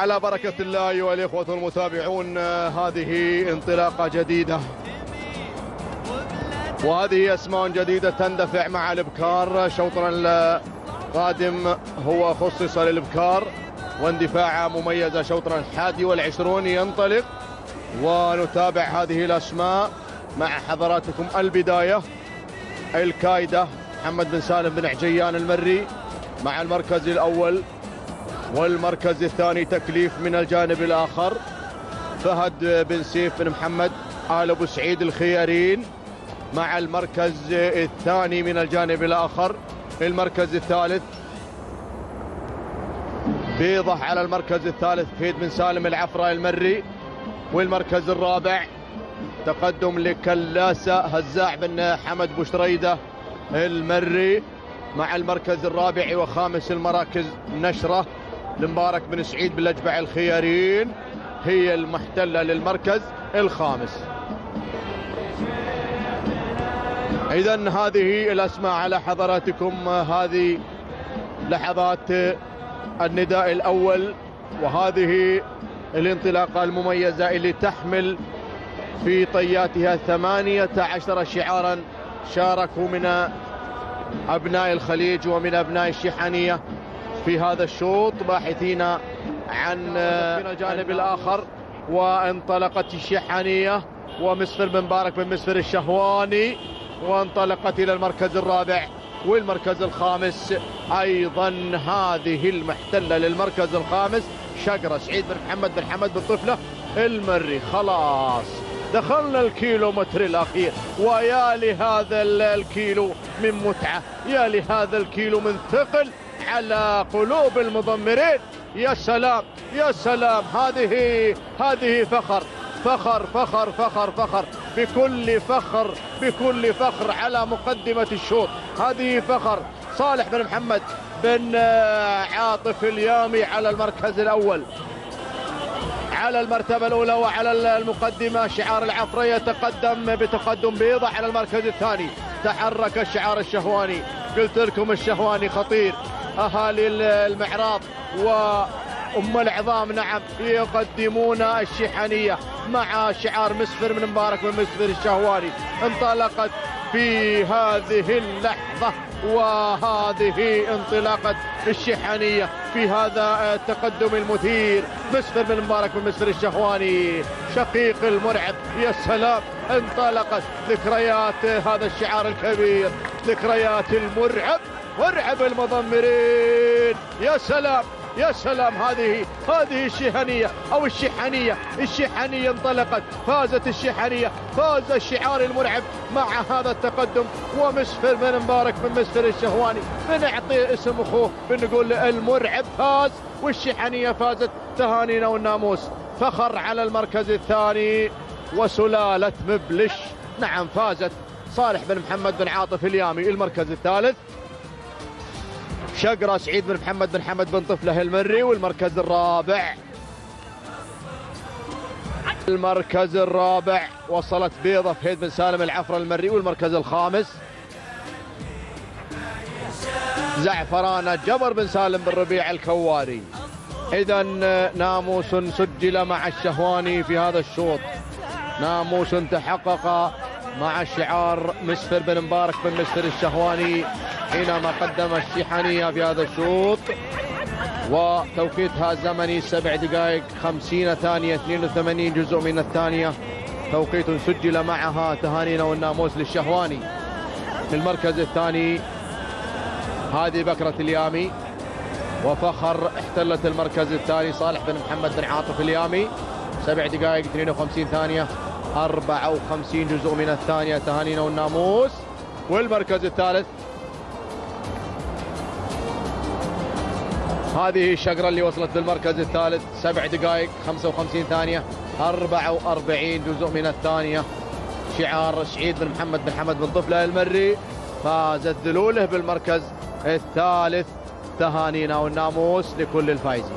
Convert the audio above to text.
على بركة الله أيها الإخوة المتابعون هذه انطلاقة جديدة. وهذه أسماء جديدة تندفع مع الإبكار. شوطنا القادم هو خصص للإبكار. واندفاعة مميزة شوطنا الحادي والعشرون ينطلق. ونتابع هذه الأسماء مع حضراتكم البداية. الكايدة محمد بن سالم بن عجيان المري مع المركز الأول. والمركز الثاني تكليف من الجانب الآخر. فهد بن سيف بن محمد آل أبو سعيد الخيارين مع المركز الثاني من الجانب الآخر. المركز الثالث بيضة على المركز الثالث فهد بن سالم العفرة المري. والمركز الرابع تقدم لكلاسة هزاع بن حمد بوشريدة المري. مع المركز الرابع وخامس المراكز نشرة. لمبارك بن سعيد بالاجبع الخيارين هي المحتلة للمركز الخامس. اذا هذه الأسماء على حضراتكم هذه لحظات النداء الأول وهذه الانطلاقة المميزة اللي تحمل في طياتها ثمانية عشر شعارا شاركوا من أبناء الخليج ومن أبناء الشحانية في هذا الشوط باحثين عن الجانب الآخر. وانطلقت الشحانية ومسفر بن مبارك بن مسفر الشهواني وانطلقت إلى المركز الرابع والمركز الخامس. أيضا هذه المحتلة للمركز الخامس شقرة سعيد بن محمد بن حمد بن طفلة المري. خلاص دخلنا الكيلومتر الأخير ويا لهذا الكيلو من متعة يا لهذا الكيلو من ثقل. على قلوب المضمرين. يا سلام يا سلام. هذه هذه فخر فخر فخر فخر فخر. بكل فخر بكل فخر على مقدمة الشوط. هذه فخر. صالح بن محمد بن عاطف اليامي على المركز الأول. على المرتبة الأولى وعلى المقدمة شعار العفرة يتقدم بتقدم بيضة على المركز الثاني. تحرك الشعار الشهواني. قلت لكم الشهواني خطير. أهالي المعراض وأم العظام نعم يقدمون الشحنية مع شعار مسفر من مبارك من مسفر الشهواني. انطلقت في هذه اللحظة وهذه انطلاقة الشحنية في هذا التقدم المثير. مسفر بن مبارك بن مسفر الشهواني شقيق المرعب يا سلام انطلقت ذكريات هذا الشعار الكبير ذكريات المرعب. مرعب المضمرين يا سلام يا سلام. هذه هذه الشحنية أو الشحنية الشحنية انطلقت. فازت الشحنية فاز الشعار المرعب مع هذا التقدم. ومسفر بن مبارك بن مسفر الشهواني. بنعطي اسم أخوه بنقول المرعب فاز والشحنية فازت. تهانينا والناموس. فخر على المركز الثاني. وسلالة مبلش. نعم فازت. صالح بن محمد بن عاطف اليامي المركز الثالث. شقرة سعيد بن محمد بن حمد بن طفلة المري والمركز الرابع. المركز الرابع وصلت بيضة فهيد بن سالم العفر المري والمركز الخامس. زعفرانة جبر بن سالم بن ربيع الكواري. إذا ناموس سجل مع الشهواني في هذا الشوط. ناموس تحقق مع الشعار مسفر بن مبارك بن مسفر الشهواني. حينما قدم الشحانية في هذا الشوط. وتوقيتها الزمني سبع دقائق خمسين ثانية 82 جزء من الثانية. توقيت سجل معها تهانينا والناموس للشهواني. في المركز الثاني هذه بكرة اليامي. وفخر احتلت المركز الثاني صالح بن محمد بن عاطف اليامي. سبع دقائق 52 ثانية 54 جزء من الثانية تهانينا والناموس. والمركز الثالث هذه الشقرة اللي وصلت للمركز الثالث. سبع دقائق 55 ثانية. 44 جزء من الثانية. شعار سعيد بن محمد بن حمد بن طفلة المري. فازت ذلوله بالمركز الثالث. تهانينا والناموس لكل الفائزين.